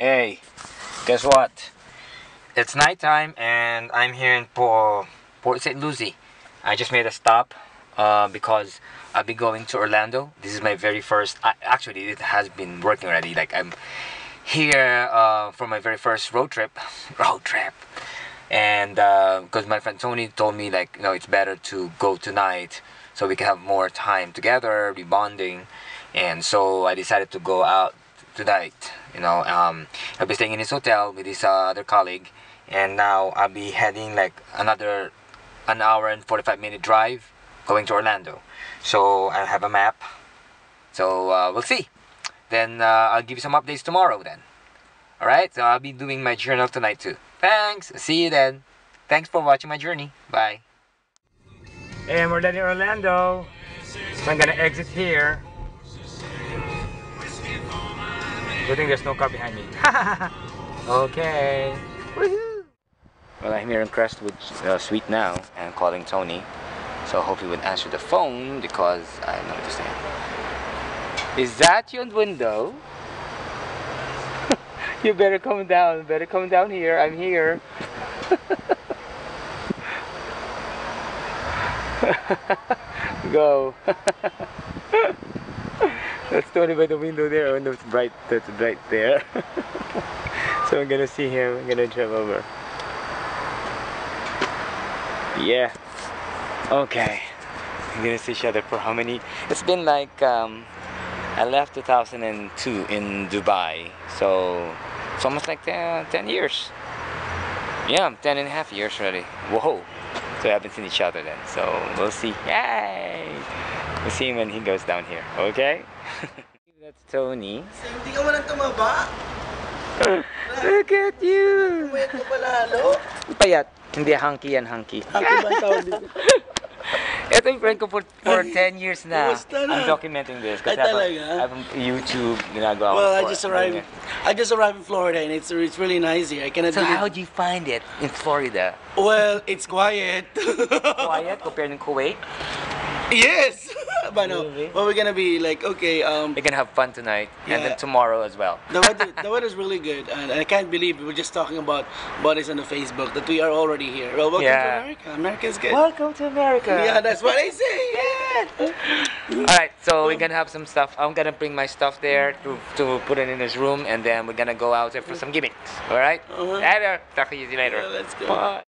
Hey, guess what? It's nighttime and I'm here in Port, Port St. Lucie. I just made a stop uh, because I'll be going to Orlando. This is my very first. I, actually, it has been working already. Like I'm here uh, for my very first road trip. road trip. And because my friend Tony told me like you know it's better to go tonight so we can have more time together, be bonding. And so I decided to go out tonight. You know, um, I'll be staying in his hotel with his uh, other colleague, and now I'll be heading like another an hour and 45 minute drive going to Orlando. So I'll have a map. So uh, we'll see. Then uh, I'll give you some updates tomorrow then. Alright, so I'll be doing my journal tonight too. Thanks. See you then. Thanks for watching my journey. Bye. And we're in Orlando. So I'm gonna exit here. Good thing there's no car behind me. okay. Well, I'm here in Crestwood uh, Suite now and calling Tony. So I hope he would answer the phone because I know what to say. Is that your window? you better come down. Better come down here. I'm here. Go. That's Tony by the window there. No, it's bright. That's bright there. so I'm gonna see him. I'm gonna drive over. Yeah. Okay. We're gonna see each other for how many? It's been like um, I left 2002 in Dubai, so it's almost like 10, 10 years. Yeah, 10 and a half years already. Whoa. So we haven't seen each other then. So we'll see. Yay! We'll see him when he goes down here. Okay? That's Tony. Hindi ka man tumaba. Look at you! Umayat mo pala, halo. Payat. Hindi, hunky yan, hunky. Happy ba ang tawag dito? Ito yung friend ko for, for 10 years na. Na? I'm documenting this. Kasi I have a- talaga? I have a YouTube ginagawa Well, I just arrived. I just arrived in Florida, and it's it's really nice here. I cannot So how do you find it in Florida? Well, it's quiet. Quiet compared to Kuwait? Yes. but no, Really? but we're gonna be like okay. Um, We can have fun tonight and then tomorrow as well. the weather the weather's really good, and I can't believe we were just talking about bodies on the Facebook that we are already here. Well, welcome Yeah. to America. America's good. Welcome to America. Yeah, that's what I say. Yeah. All right, so we're gonna have some stuff. I'm gonna bring my stuff there to, to put it in his room, and then we're gonna go out there for some gimmicks. All right? Uh-huh. Later. Talk to you later. Yeah, let's go. Bye.